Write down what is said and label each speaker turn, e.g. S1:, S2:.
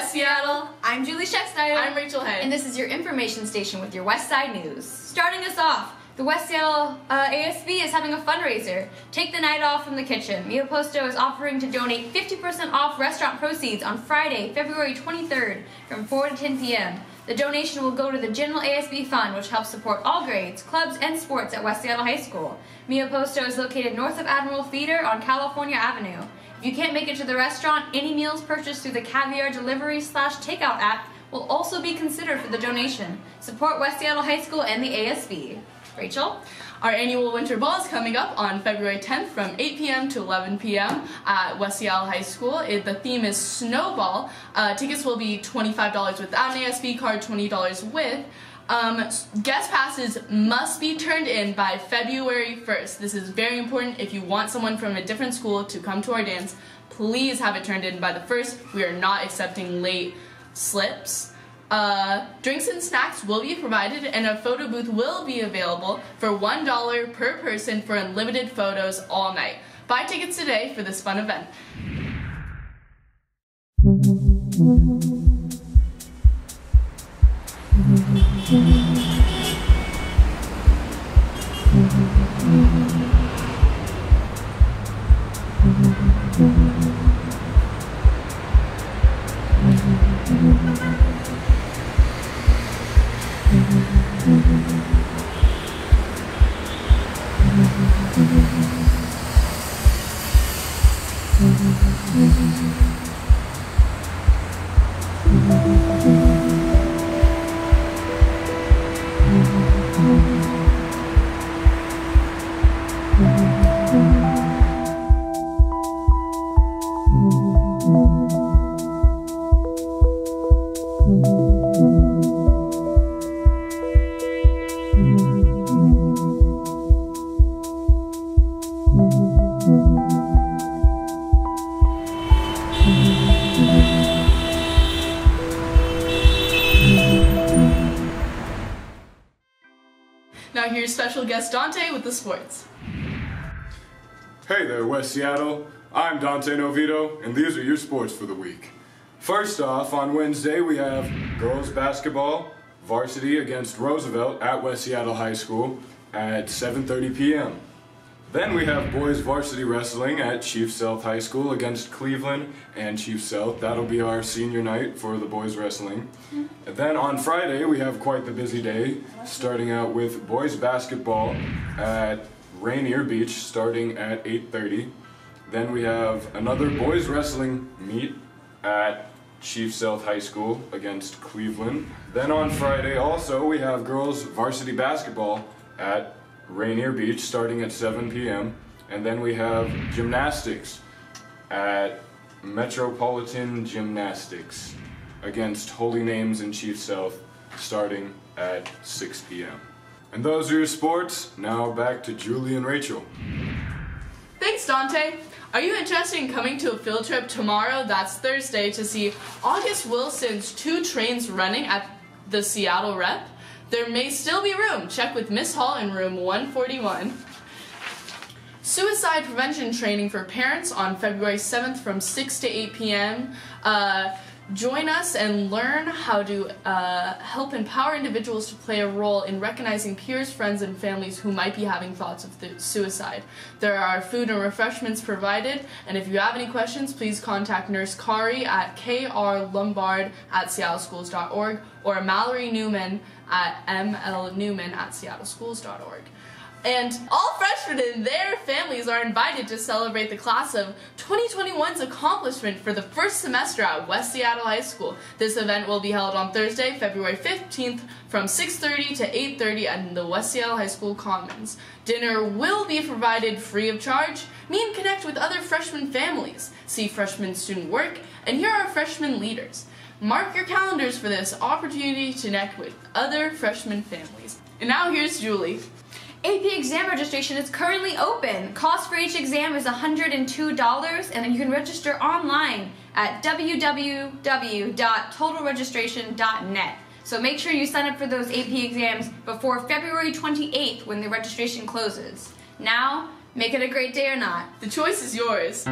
S1: West Seattle.
S2: I'm Julie Schecksteiner.
S1: I'm Rachel Hay.
S2: And this is your information station with your West Side News. Starting us off, the West Seattle uh, ASB is having a fundraiser. Take the night off from the kitchen. Mioposto is offering to donate 50% off restaurant proceeds on Friday, February 23rd from 4 to 10 p.m. The donation will go to the General ASB Fund, which helps support all grades, clubs, and sports at West Seattle High School. Mioposto is located north of Admiral Theater on California Avenue. If you can't make it to the restaurant, any meals purchased through the Caviar Delivery slash Takeout app will also be considered for the donation. Support West Seattle High School and the ASB. Rachel?
S1: Our annual winter ball is coming up on February 10th from 8 p.m. to 11 p.m. at West Seattle High School. It, the theme is Snowball. Uh, tickets will be $25 without an ASB card, $20 with. Um, guest passes must be turned in by February 1st. This is very important. If you want someone from a different school to come to our dance, please have it turned in by the 1st. We are not accepting late slips. Uh, drinks and snacks will be provided, and a photo booth will be available for $1 per person for unlimited photos all night. Buy tickets today for this fun event. Now special guest Dante with the sports.
S3: Hey there, West Seattle. I'm Dante Novito, and these are your sports for the week. First off, on Wednesday we have girls basketball, varsity against Roosevelt at West Seattle High School at 7.30 p.m. Then we have boys varsity wrestling at Chief Sealth High School against Cleveland and Chief Sealth. That'll be our senior night for the boys wrestling. And then on Friday we have quite the busy day, starting out with boys basketball at Rainier Beach starting at 8.30. Then we have another boys wrestling meet at Chief Sealth High School against Cleveland. Then on Friday also we have girls varsity basketball at Rainier Beach starting at 7 p.m. And then we have gymnastics at Metropolitan Gymnastics against Holy Names and Chief Sealth starting at 6 p.m. And those are your sports. Now back to Julie and Rachel.
S1: Thanks, Dante. Are you interested in coming to a field trip tomorrow? That's Thursday to see August Wilson's two trains running at the Seattle Rep. There may still be room. Check with Miss Hall in room 141. Suicide prevention training for parents on February 7th from 6 to 8 p.m. Uh, join us and learn how to uh, help empower individuals to play a role in recognizing peers, friends, and families who might be having thoughts of th- suicide. There are food and refreshments provided, and if you have any questions, please contact Nurse Kari at krlombard at seattleschools.org or Mallory Newman at mlnewman at seattleschools.org. And all freshmen and their families are invited to celebrate the class of 2021's accomplishment for the first semester at West Seattle High School. This event will be held on Thursday, February 15th from 6:30 to 8:30 in the West Seattle High School Commons. Dinner will be provided free of charge. Meet and connect with other freshman families. See freshman student work and hear our freshman leaders. Mark your calendars for this opportunity to connect with other freshman families. And now here's Julie.
S2: AP exam registration is currently open. Cost for each exam is $102, and you can register online at www.totalregistration.net. So make sure you sign up for those AP exams before February 28th when the registration closes. Now, make it a great day or not.
S1: The choice is yours.